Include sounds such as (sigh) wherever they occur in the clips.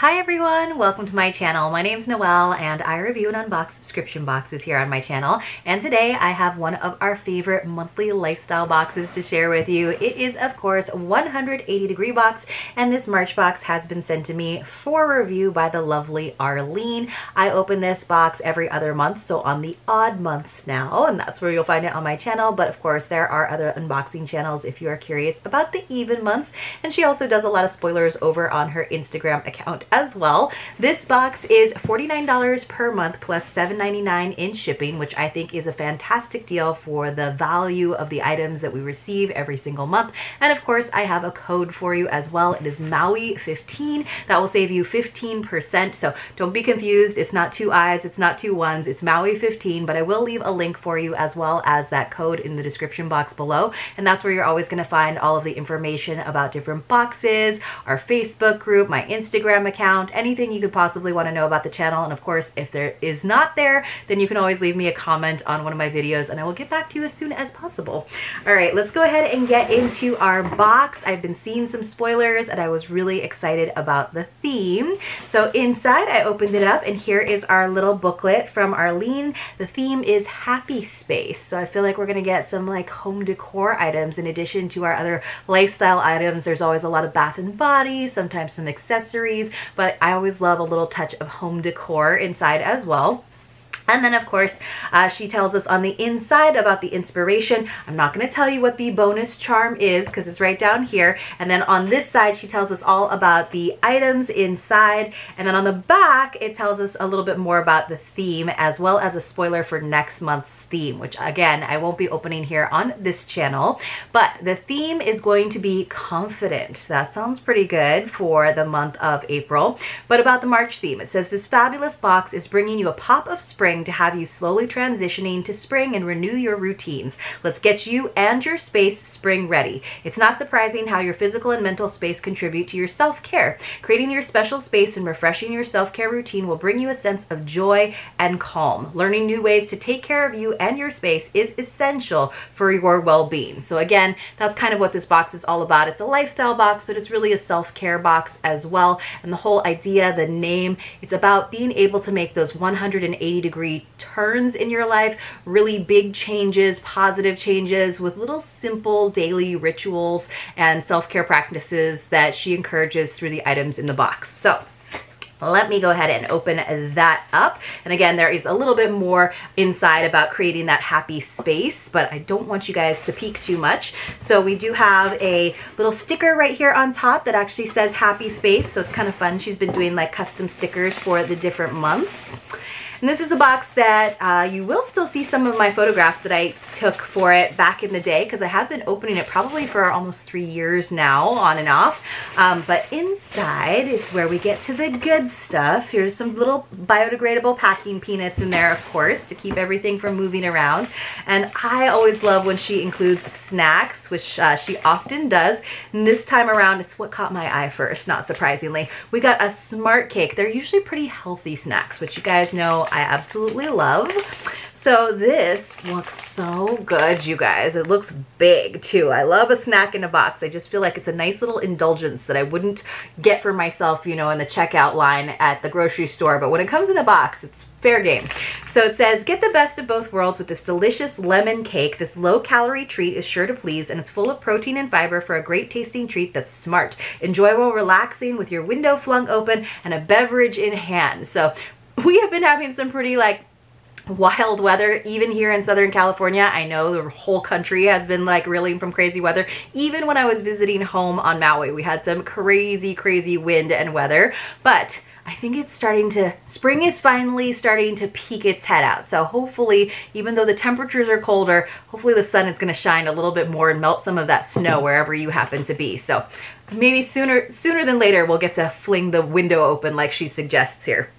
Hi everyone, welcome to my channel. My name is Noël and I review and unbox subscription boxes here on my channel. And today I have one of our favorite monthly lifestyle boxes to share with you. It is of course 180 degree box and this March box has been sent to me for review by the lovely Arlene. I open this box every other month, so on the odd months now, and that's where you'll find it on my channel. But of course there are other unboxing channels if you are curious about the even months. And she also does a lot of spoilers over on her Instagram account as well. This box is $49 per month plus $7.99 in shipping, which I think is a fantastic deal for the value of the items that we receive every single month. And of course, I have a code for you as well. It is MAUI15. That will save you 15%. So don't be confused. It's not two I's, it's not two ones, it's MAUI15, but I will leave a link for you as well as that code in the description box below. And that's where you're always gonna find all of the information about different boxes, our Facebook group, my Instagram account, anything you could possibly want to know about the channel. And of course, if there is not there, then you can always leave me a comment on one of my videos and I will get back to you as soon as possible. All right, let's go ahead and get into our box. I've been seeing some spoilers and I was really excited about the theme. So inside I opened it up and here is our little booklet from Arlene. The theme is happy space. So I feel like we're gonna get some like home decor items in addition to our other lifestyle items. There's always a lot of bath and body, sometimes some accessories, but I always love a little touch of home decor inside as well. And then, of course, uh, she tells us on the inside about the inspiration. I'm not going to tell you what the bonus charm is because it's right down here. And then on this side, she tells us all about the items inside. And then on the back, it tells us a little bit more about the theme as well as a spoiler for next month's theme, which again, I won't be opening here on this channel. But the theme is going to be confident. That sounds pretty good for the month of April. But about the March theme, it says this fabulous box is bringing you a pop of spring spring to have you slowly transitioning to spring and renew your routines. Let's get you and your space spring ready. It's not surprising how your physical and mental space contribute to your self-care. Creating your special space and refreshing your self-care routine will bring you a sense of joy and calm. Learning new ways to take care of you and your space is essential for your well-being. So again, that's kind of what this box is all about. It's a lifestyle box, but it's really a self-care box as well. And the whole idea, the name, it's about being able to make those 180 degree degree turns in your life, really big changes, positive changes with little simple daily rituals and self-care practices that she encourages through the items in the box. So let me go ahead and open that up. And again, there is a little bit more inside about creating that happy space, but I don't want you guys to peek too much. So we do have a little sticker right here on top that actually says happy space. So it's kind of fun. She's been doing like custom stickers for the different months. And this is a box that uh, you will still see some of my photographs that I took for it back in the day because I have been opening it probably for almost three years now on and off. Um, but inside is where we get to the good stuff. Here's some little biodegradable packing peanuts in there, of course, to keep everything from moving around. And I always love when she includes snacks, which uh, she often does. And this time around, it's what caught my eye first, not surprisingly. We got a smart cake. They're usually pretty healthy snacks, which you guys know I absolutely love. So this looks so good, you guys. It looks big too. I love a snack in a box. I just feel like it's a nice little indulgence that I wouldn't get for myself, you know, in the checkout line at the grocery store. But when it comes in a box, it's fair game. So it says, get the best of both worlds with this delicious lemon cake. This low calorie treat is sure to please and it's full of protein and fiber for a great tasting treat that's smart. Enjoy while relaxing with your window flung open and a beverage in hand. So we have been having some pretty like wild weather even here in Southern California. I know the whole country has been like reeling from crazy weather. Even when I was visiting home on Maui, we had some crazy, crazy wind and weather, but I think it's starting to, spring is finally starting to peek its head out. So hopefully, even though the temperatures are colder, hopefully the sun is gonna shine a little bit more and melt some of that snow mm-hmm. wherever you happen to be. So maybe sooner, sooner than later, we'll get to fling the window open like she suggests here.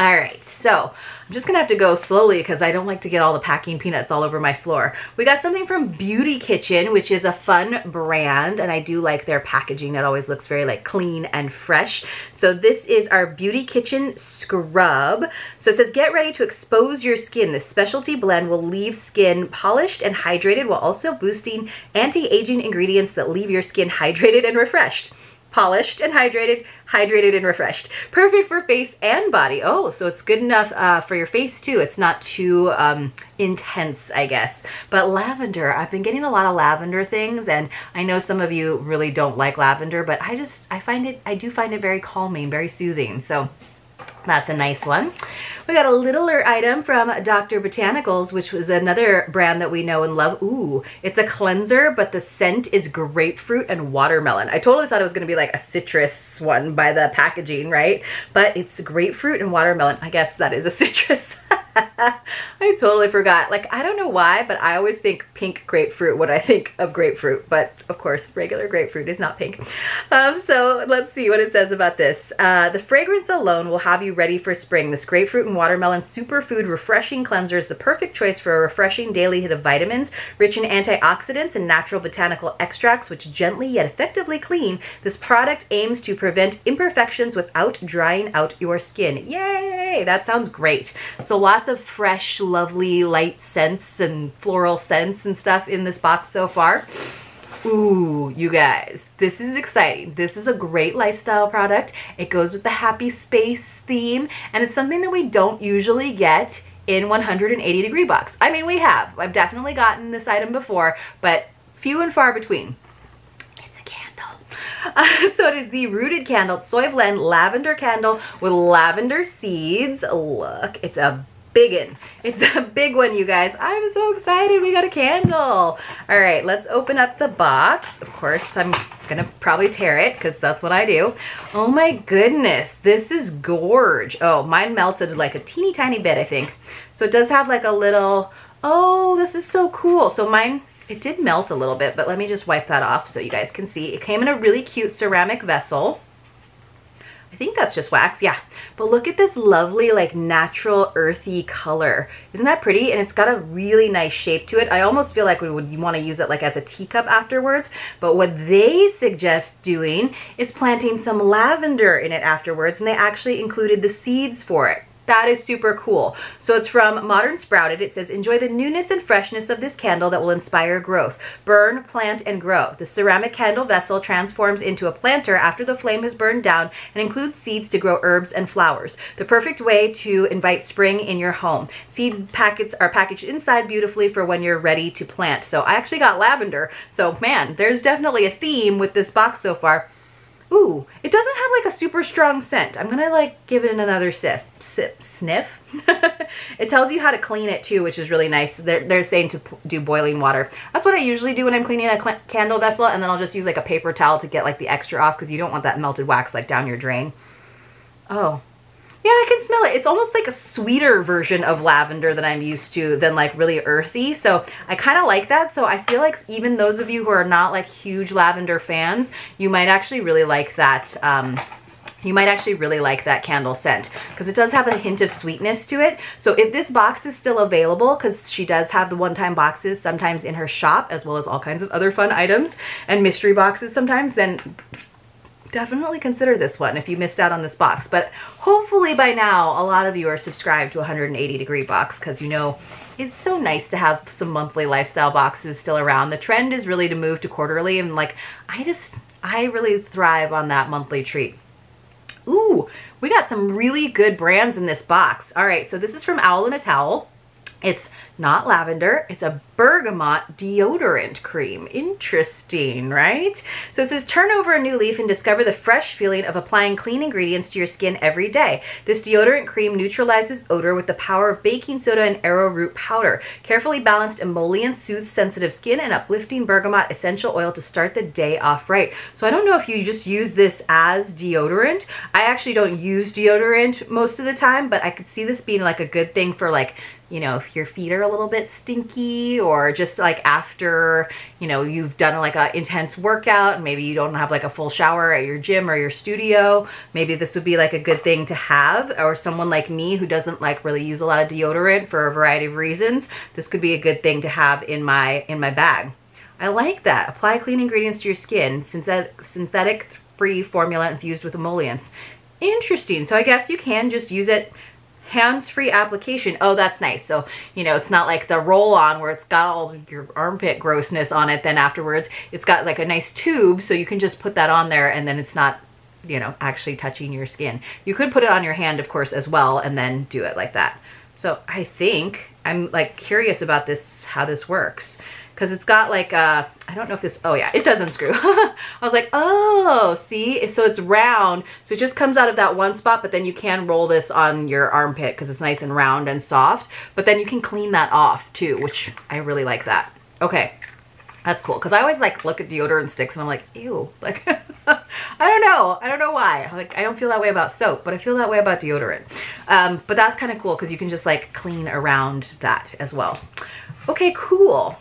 All right, so I'm just gonna have to go slowly because I don't like to get all the packing peanuts all over my floor. We got something from Beauty Kitchen, which is a fun brand, and I do like their packaging. It always looks very like clean and fresh. So this is our Beauty Kitchen Scrub. So it says, get ready to expose your skin. This specialty blend will leave skin polished and hydrated while also boosting anti-aging ingredients that leave your skin hydrated and refreshed. Polished and hydrated, hydrated and refreshed. Perfect for face and body. Oh, so it's good enough uh, for your face too. It's not too um, intense, I guess. But lavender, I've been getting a lot of lavender things and I know some of you really don't like lavender, but I just, I find it, I do find it very calming, very soothing. So that's a nice one. We got a littler item from Dr. Botanicals, which was another brand that we know and love. Ooh, it's a cleanser, but the scent is grapefruit and watermelon. I totally thought it was going to be like a citrus one by the packaging, right? But it's grapefruit and watermelon. I guess that is a (laughs) citrus. (laughs) I totally forgot. Like, I don't know why, but I always think pink grapefruit when I think of grapefruit. But of course, regular grapefruit is not pink. Um, so let's see what it says about this. Uh, the fragrance alone will have you ready for spring. This grapefruit and watermelon superfood refreshing cleanser is the perfect choice for a refreshing daily hit of vitamins, rich in antioxidants and natural botanical extracts, which gently yet effectively clean. This product aims to prevent imperfections without drying out your skin. Yay! That sounds great. So lots of fresh, lovely, light scents and floral scents and stuff in this box so far. Ooh, you guys, this is exciting. This is a great lifestyle product. It goes with the happy space theme, and it's something that we don't usually get in 180 degree box. I mean, we have. I've definitely gotten this item before, but few and far between. It's a candle. Uh, (laughs) so it is the Rooted Candle Soy Blend Lavender Candle with lavender seeds. Look, it's a biggin. It's a big one, you guys. I'm so excited. We got a candle. All right, let's open up the box. Of course, I'm gonna probably tear it because that's what I do. Oh my goodness, this is gorge. Oh, mine melted like a teeny tiny bit, I think. So it does have like a little, oh, this is so cool. So mine, it did melt a little bit, but let me just wipe that off so you guys can see. It came in a really cute ceramic vessel. I think that's just wax, yeah. But look at this lovely, like natural earthy color. Isn't that pretty? And it's got a really nice shape to it. I almost feel like we would want to use it like as a teacup afterwards. But what they suggest doing is planting some lavender in it afterwards. And they actually included the seeds for it. That is super cool. So it's from Modern Sprouted. It says, enjoy the newness and freshness of this candle that will inspire growth. Burn, plant, and grow. The ceramic candle vessel transforms into a planter after the flame has burned down and includes seeds to grow herbs and flowers. The perfect way to invite spring in your home. Seed packets are packaged inside beautifully for when you're ready to plant. So I actually got lavender. So man, there's definitely a theme with this box so far. Ooh, it doesn't have like a super strong scent. I'm gonna like give it another sip, sip sniff. (laughs) it tells you how to clean it too, which is really nice. They're, they're saying to do boiling water. That's what I usually do when I'm cleaning a candle vessel and then I'll just use like a paper towel to get like the extra off because you don't want that melted wax like down your drain. Oh, yeah, I can smell it. It's almost like a sweeter version of lavender that I'm used to than like really earthy. So I kind of like that. So I feel like even those of you who are not like huge lavender fans, you might actually really like that um, you might actually really like that candle scent because it does have a hint of sweetness to it. So if this box is still available, because she does have the one-time boxes sometimes in her shop, as well as all kinds of other fun items and mystery boxes sometimes, then definitely consider this one if you missed out on this box. But hopefully by now, a lot of you are subscribed to 180 degree box because you know it's so nice to have some monthly lifestyle boxes still around. The trend is really to move to quarterly and like, I just, I really thrive on that monthly treat. Ooh, we got some really good brands in this box. All right, so this is from Owl in a Towel. It's not lavender, it's a bergamot deodorant cream. Interesting, right? So it says turn over a new leaf and discover the fresh feeling of applying clean ingredients to your skin every day. This deodorant cream neutralizes odor with the power of baking soda and arrowroot powder. Carefully balanced emollient soothes sensitive skin and uplifting bergamot essential oil to start the day off right. So I don't know if you just use this as deodorant. I actually don't use deodorant most of the time, but I could see this being like a good thing for like you know, if your feet are a little bit stinky or just like after, you know, you've done like a intense workout maybe you don't have like a full shower at your gym or your studio, maybe this would be like a good thing to have or someone like me who doesn't like really use a lot of deodorant for a variety of reasons, this could be a good thing to have in my in my bag. I like that. Apply clean ingredients to your skin. Synthetic, synthetic free formula infused with emollients. Interesting. So I guess you can just use it hands-free application. Oh, that's nice. So, you know, it's not like the roll-on where it's got all your armpit grossness on it then afterwards. It's got like a nice tube so you can just put that on there and then it's not you know, actually touching your skin. You could put it on your hand, of course, as well, and then do it like that. So I think I'm like curious about this, how this works because it's got like a, I don't know if this, oh yeah, it does unscrew. (laughs) I was like, oh, see? So it's round. So it just comes out of that one spot, but then you can roll this on your armpit because it's nice and round and soft. But then you can clean that off too, which I really like that. Okay, that's cool. Because I always like look at deodorant sticks and I'm like, ew. (laughs) Like, I don't know. I don't know why. Like, I don't feel that way about soap, but I feel that way about deodorant. Um, but that's kind of cool because you can just like clean around that as well. Okay, cool.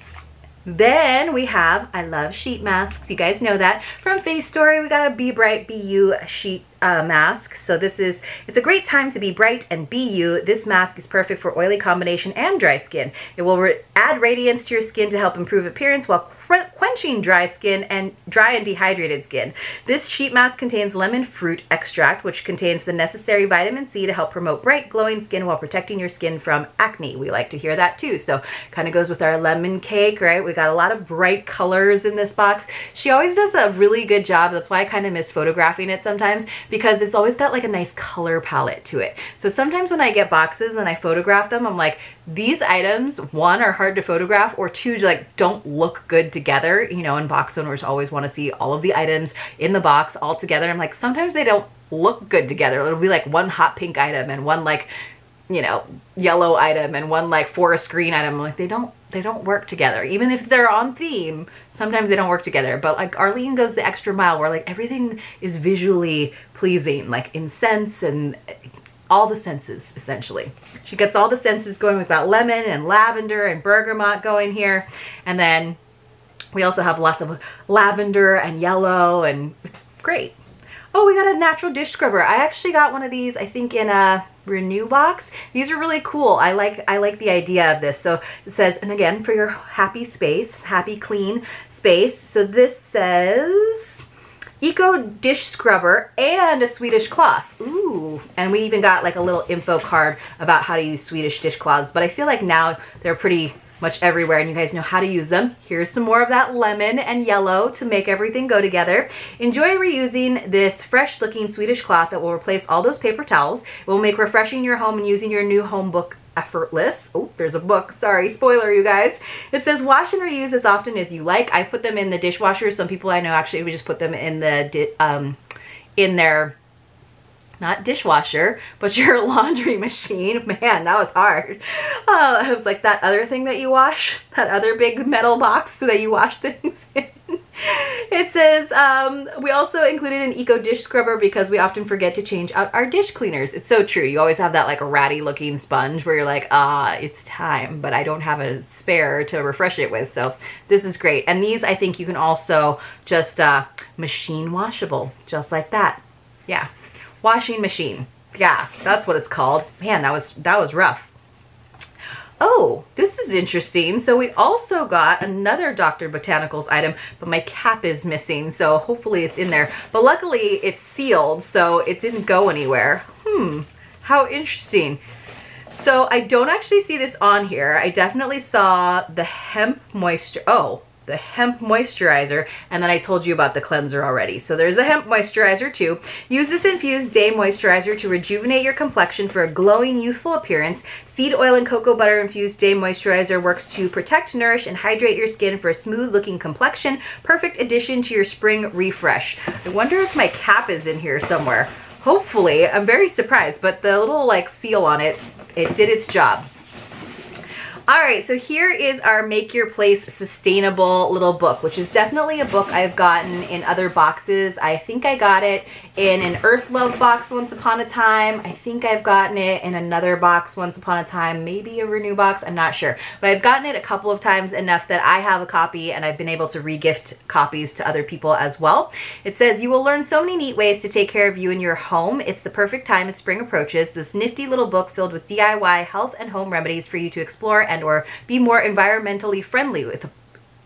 Then we have, I love sheet masks. You guys know that. From Face Story, we got a Be Bright Be You sheet uh, mask. So this is, it's a great time to be bright and be you. This mask is perfect for oily combination and dry skin. It will add radiance to your skin to help improve appearance while quenching dry skin and dry and dehydrated skin. This sheet mask contains lemon fruit extract, which contains the necessary vitamin C to help promote bright, glowing skin while protecting your skin from acne. We like to hear that too. So kind of goes with our lemon cake, right? We got a lot of bright colors in this box. She always does a really good job. That's why I kind of miss photographing it sometimes because it's always got like a nice color palette to it. So sometimes when I get boxes and I photograph them, I'm like, these items, one, are hard to photograph, or two, like don't look good together. You know, and box owners always want to see all of the items in the box all together. I'm like, sometimes they don't look good together. It'll be like one hot pink item and one like, you know, yellow item and one like forest green item. Like they don't they don't work together. Even if they're on theme, sometimes they don't work together. But like Arlene goes the extra mile where like everything is visually pleasing, like in sense and all the senses essentially. She gets all the senses going. We've got lemon and lavender and bergamot going here. And then we also have lots of lavender and yellow and it's great. Oh, we got a natural dish scrubber. I actually got one of these, I think in a renew box. These are really cool. I like I like the idea of this. So it says, and again, for your happy space, happy clean space. So this says Eco dish scrubber and a Swedish cloth. Ooh. And we even got like a little info card about how to use Swedish dishcloths. But I feel like now they're pretty much everywhere and you guys know how to use them. Here's some more of that lemon and yellow to make everything go together. Enjoy reusing this fresh looking Swedish cloth that will replace all those paper towels. It will make refreshing your home and using your new home book effortless. Oh, there's a book. Sorry, spoiler, you guys. It says wash and reuse as often as you like. I put them in the dishwasher. Some people I know actually would just put them in the um, in their not dishwasher, but your (laughs) laundry machine. Man, that was hard. Uh, it was like that other thing that you wash, that other big metal box that you wash things in. (laughs) It says, um, we also included an eco dish scrubber because we often forget to change out our dish cleaners. It's so true. You always have that like ratty looking sponge where you're like, ah, it's time, but I don't have a spare to refresh it with. So this is great. And these I think you can also just uh, machine washable, just like that. Yeah, washing machine. Yeah, that's what it's called. Man, that was that was rough. Oh, this is interesting. So we also got another Dr. Botanicals item, but my cap is missing, so hopefully it's in there. But luckily it's sealed, so it didn't go anywhere. Hmm, how interesting. So I don't actually see this on here. I definitely saw the hemp moisture. Oh, the hemp moisturizer, and then I told you about the cleanser already. So there's a hemp moisturizer too. Use this infused day moisturizer to rejuvenate your complexion for a glowing, youthful appearance. Seed oil and cocoa butter infused day moisturizer works to protect, nourish, and hydrate your skin for a smooth looking complexion. Perfect addition to your spring refresh. I wonder if my cap is in here somewhere. Hopefully, I'm very surprised, but the little like seal on it, it did its job. All right, so here is our Make Your Place Sustainable little book, which is definitely a book I've gotten in other boxes. I think I got it in an Earth Love box once upon a time. I think I've gotten it in another box once upon a time, maybe a Renew box, I'm not sure. But I've gotten it a couple of times enough that I have a copy and I've been able to regift copies to other people as well. It says, you will learn so many neat ways to take care of you in your home. It's the perfect time as spring approaches. This nifty little book filled with DIY health and home remedies for you to explore and or be more environmentally friendly with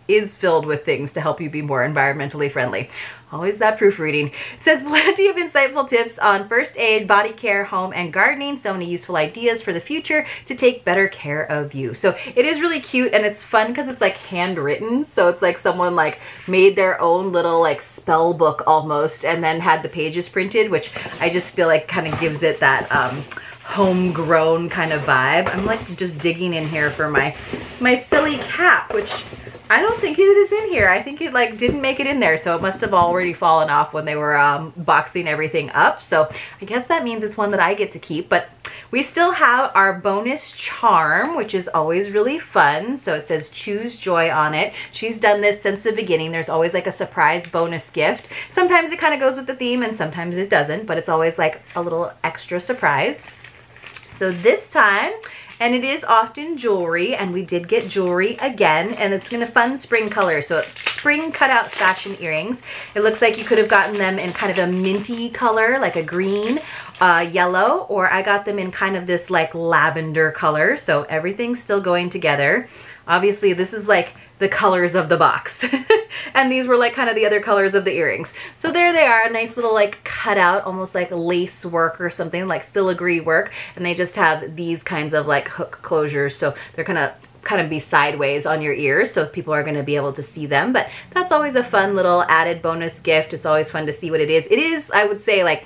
is filled with things to help you be more environmentally friendly. Always that proofreading. It says plenty of insightful tips on first aid, body care, home, and gardening. So many useful ideas for the future to take better care of you. So it is really cute and it's fun because it's like handwritten. So it's like someone like made their own little like spell book almost and then had the pages printed, which I just feel like kind of gives it that um, homegrown kind of vibe. I'm like just digging in here for my my silly cap, which I don't think it is in here. I think it like didn't make it in there. So it must have already fallen off when they were um, boxing everything up. So I guess that means it's one that I get to keep. But we still have our bonus charm, which is always really fun. So it says choose joy on it. She's done this since the beginning. There's always like a surprise bonus gift. Sometimes it kind of goes with the theme and sometimes it doesn't, but it's always like a little extra surprise. So this time and it is often jewelry and we did get jewelry again and it's in a fun spring color. So spring cutout fashion earrings. It looks like you could have gotten them in kind of a minty color like a green uh, yellow or I got them in kind of this like lavender color. So everything's still going together. Obviously this is like the colors of the box. (laughs) and these were like kind of the other colors of the earrings. So there they are, a nice little like cutout, almost like lace work or something, like filigree work. And they just have these kinds of like hook closures. So they're kind of kind of be sideways on your ears so people are going to be able to see them but that's always a fun little added bonus gift it's always fun to see what it is it is i would say like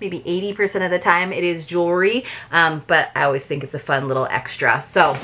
maybe 80% of the time it is jewelry um, but i always think it's a fun little extra so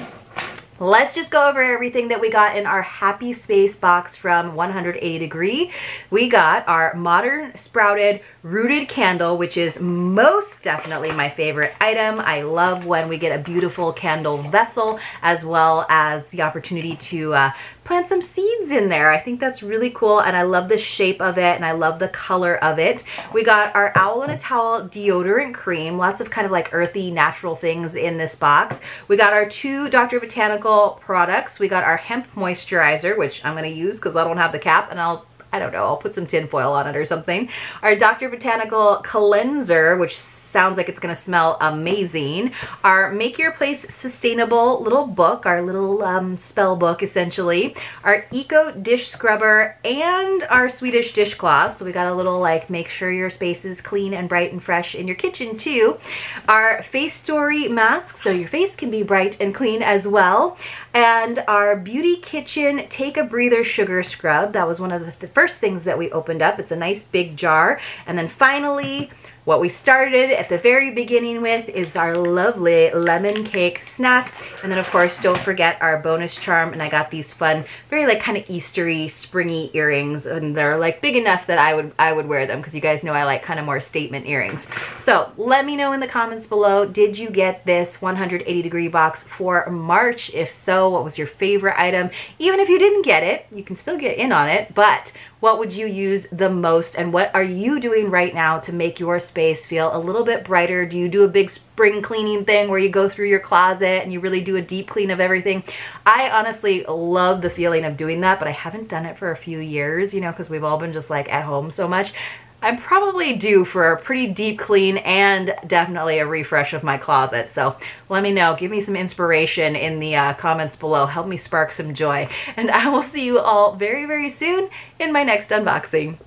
Let's just go over everything that we got in our Happy Space box from 180 Degree. We got our Modern Sprouted Rooted Candle, which is most definitely my favorite item. I love when we get a beautiful candle vessel as well as the opportunity to uh, plant some seeds in there. I think that's really cool and I love the shape of it and I love the color of it. We got our Owl in a Towel deodorant cream, lots of kind of like earthy natural things in this box. We got our two Dr. Botanical products. We got our hemp moisturizer, which I'm going to use because I don't have the cap and I'll I don't know, I'll put some tinfoil on it or something. Our Dr. Botanical cleanser, which sounds like it's going to smell amazing. Our Make Your Place Sustainable little book, our little um, spell book essentially. Our Eco Dish Scrubber and our Swedish dishcloth. So we got a little like make sure your space is clean and bright and fresh in your kitchen too. Our Face Story mask so your face can be bright and clean as well. And our Beauty Kitchen Take a Breather Sugar Scrub. That was one of the first things that we opened up. It's a nice big jar. And then finally, what we started at the very beginning with is our lovely lemon cake snack. And then of course, don't forget our bonus charm. And I got these fun, very like kind of Eastery, springy earrings. And they're like big enough that I would, I would wear them because you guys know I like kind of more statement earrings. So let me know in the comments below, did you get this 180 degree box for March? If so, what was your favorite item? Even if you didn't get it, you can still get in on it. But what would you use the most and what are you doing right now to make your space feel a little bit brighter? Do you do a big spring cleaning thing where you go through your closet and you really do a deep clean of everything? I honestly love the feeling of doing that, but I haven't done it for a few years, you know, because we've all been just like at home so much. I'm probably due for a pretty deep clean and definitely a refresh of my closet. So let me know. Give me some inspiration in the uh, comments below. Help me spark some joy. And I will see you all very, very soon in my next unboxing.